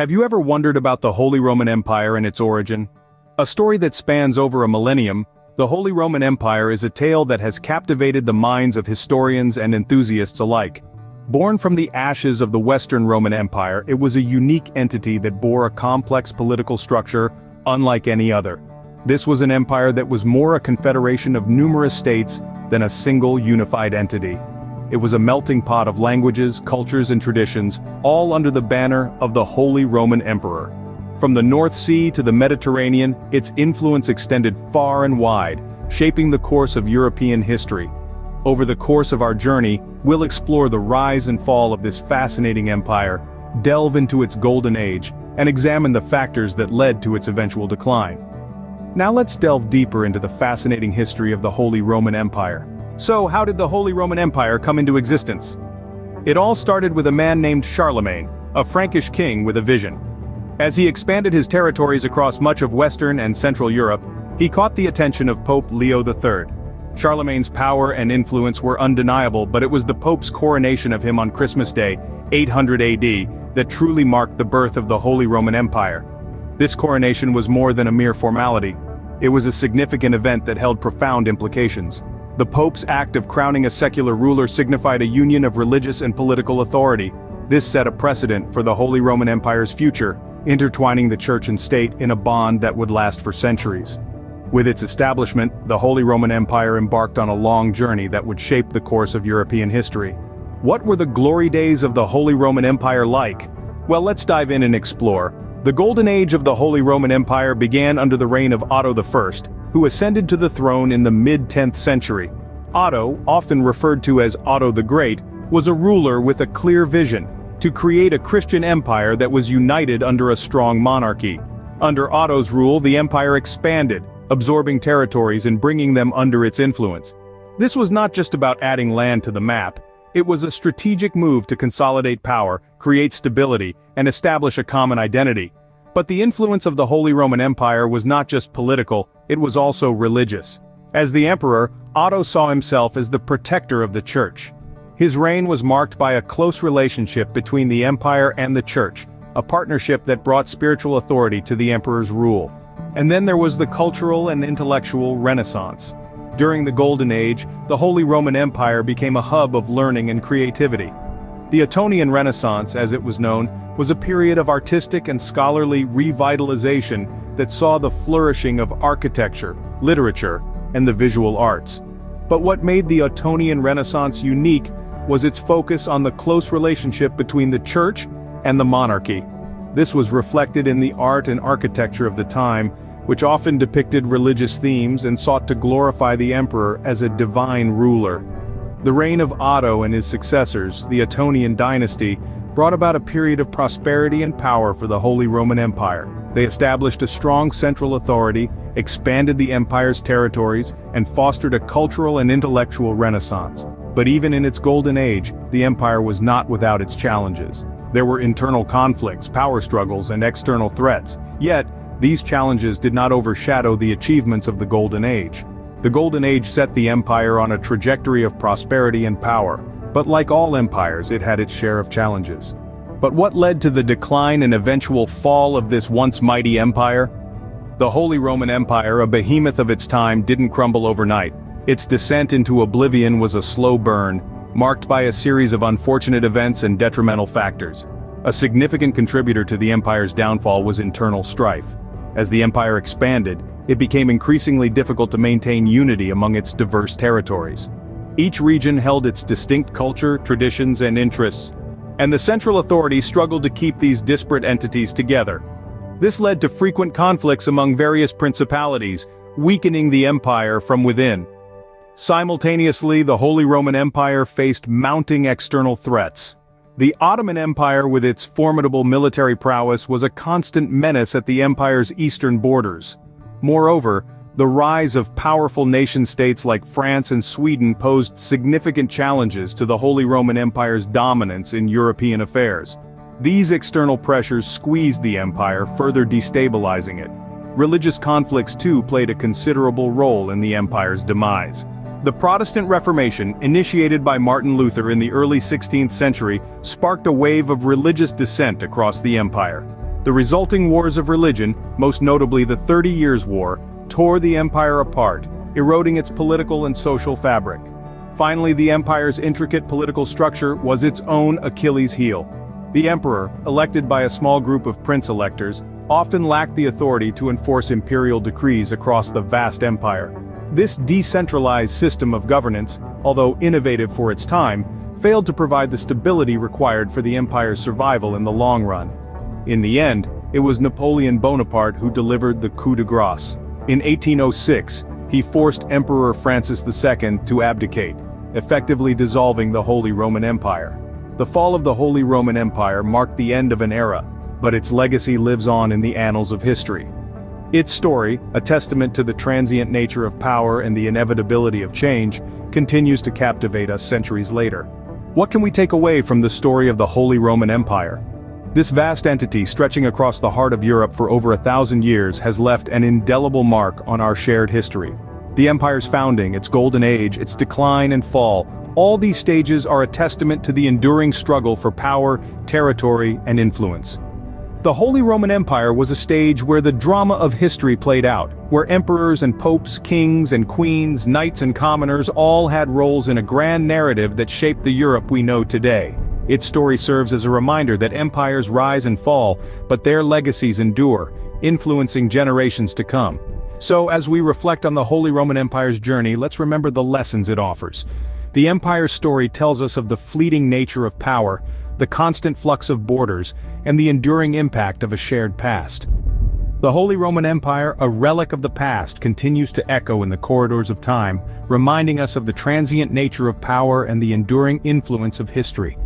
Have you ever wondered about the Holy Roman Empire and its origin? A story that spans over a millennium, the Holy Roman Empire is a tale that has captivated the minds of historians and enthusiasts alike. Born from the ashes of the Western Roman Empire, it was a unique entity that bore a complex political structure unlike any other. This was an empire that was more a confederation of numerous states than a single unified entity. It was a melting pot of languages, cultures and traditions, all under the banner of the Holy Roman Emperor. From the North Sea to the Mediterranean, its influence extended far and wide, shaping the course of European history. Over the course of our journey, we'll explore the rise and fall of this fascinating empire, delve into its golden age, and examine the factors that led to its eventual decline. Now let's delve deeper into the fascinating history of the Holy Roman Empire. So how did the Holy Roman Empire come into existence? It all started with a man named Charlemagne, a Frankish king with a vision. As he expanded his territories across much of Western and Central Europe, he caught the attention of Pope Leo III. Charlemagne's power and influence were undeniable but it was the Pope's coronation of him on Christmas Day, 800 AD, that truly marked the birth of the Holy Roman Empire. This coronation was more than a mere formality. It was a significant event that held profound implications. The Pope's act of crowning a secular ruler signified a union of religious and political authority. This set a precedent for the Holy Roman Empire's future, intertwining the church and state in a bond that would last for centuries. With its establishment, the Holy Roman Empire embarked on a long journey that would shape the course of European history. What were the glory days of the Holy Roman Empire like? Well let's dive in and explore. The golden age of the Holy Roman Empire began under the reign of Otto I, who ascended to the throne in the mid-10th century. Otto, often referred to as Otto the Great, was a ruler with a clear vision, to create a Christian empire that was united under a strong monarchy. Under Otto's rule the empire expanded, absorbing territories and bringing them under its influence. This was not just about adding land to the map, it was a strategic move to consolidate power, create stability, and establish a common identity. But the influence of the Holy Roman Empire was not just political, it was also religious. As the emperor, Otto saw himself as the protector of the church. His reign was marked by a close relationship between the empire and the church, a partnership that brought spiritual authority to the emperor's rule. And then there was the cultural and intellectual renaissance. During the Golden Age, the Holy Roman Empire became a hub of learning and creativity. The Ottonian Renaissance, as it was known, was a period of artistic and scholarly revitalization that saw the flourishing of architecture, literature, and the visual arts. But what made the Ottonian Renaissance unique was its focus on the close relationship between the church and the monarchy. This was reflected in the art and architecture of the time, which often depicted religious themes and sought to glorify the emperor as a divine ruler. The reign of Otto and his successors, the Ottonian dynasty, brought about a period of prosperity and power for the Holy Roman Empire. They established a strong central authority, expanded the empire's territories, and fostered a cultural and intellectual renaissance. But even in its golden age, the empire was not without its challenges. There were internal conflicts, power struggles, and external threats. Yet, these challenges did not overshadow the achievements of the Golden Age. The Golden Age set the empire on a trajectory of prosperity and power. But like all empires, it had its share of challenges. But what led to the decline and eventual fall of this once mighty empire? The Holy Roman Empire, a behemoth of its time, didn't crumble overnight. Its descent into oblivion was a slow burn, marked by a series of unfortunate events and detrimental factors. A significant contributor to the empire's downfall was internal strife. As the empire expanded, it became increasingly difficult to maintain unity among its diverse territories. Each region held its distinct culture, traditions, and interests, and the central authority struggled to keep these disparate entities together. This led to frequent conflicts among various principalities, weakening the empire from within. Simultaneously, the Holy Roman Empire faced mounting external threats. The Ottoman Empire with its formidable military prowess was a constant menace at the empire's eastern borders. Moreover, the rise of powerful nation-states like France and Sweden posed significant challenges to the Holy Roman Empire's dominance in European affairs. These external pressures squeezed the empire, further destabilizing it. Religious conflicts too played a considerable role in the empire's demise. The Protestant Reformation, initiated by Martin Luther in the early 16th century, sparked a wave of religious dissent across the empire. The resulting wars of religion, most notably the Thirty Years' War, tore the empire apart, eroding its political and social fabric. Finally the empire's intricate political structure was its own Achilles heel. The emperor, elected by a small group of prince-electors, often lacked the authority to enforce imperial decrees across the vast empire. This decentralized system of governance, although innovative for its time, failed to provide the stability required for the empire's survival in the long run. In the end, it was Napoleon Bonaparte who delivered the coup de grace. In 1806, he forced Emperor Francis II to abdicate, effectively dissolving the Holy Roman Empire. The fall of the Holy Roman Empire marked the end of an era, but its legacy lives on in the annals of history. Its story, a testament to the transient nature of power and the inevitability of change, continues to captivate us centuries later. What can we take away from the story of the Holy Roman Empire? This vast entity stretching across the heart of Europe for over a thousand years has left an indelible mark on our shared history. The empire's founding, its golden age, its decline and fall, all these stages are a testament to the enduring struggle for power, territory, and influence. The Holy Roman Empire was a stage where the drama of history played out, where emperors and popes, kings and queens, knights and commoners all had roles in a grand narrative that shaped the Europe we know today. Its story serves as a reminder that empires rise and fall, but their legacies endure, influencing generations to come. So as we reflect on the Holy Roman Empire's journey, let's remember the lessons it offers. The empire's story tells us of the fleeting nature of power, the constant flux of borders, and the enduring impact of a shared past. The Holy Roman Empire, a relic of the past, continues to echo in the corridors of time, reminding us of the transient nature of power and the enduring influence of history.